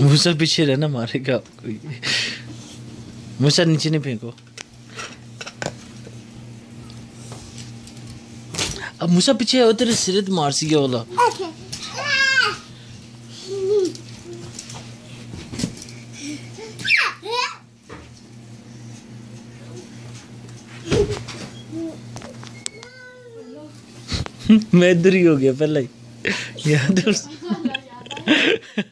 मूसा पीछे रहना मारेगा आपको मूसा नीचे नहीं फेंको। अब मूसा पीछे है तेरे सिरत मार सी गया वाला। मैं इधर ही हो गया पहले ही। याद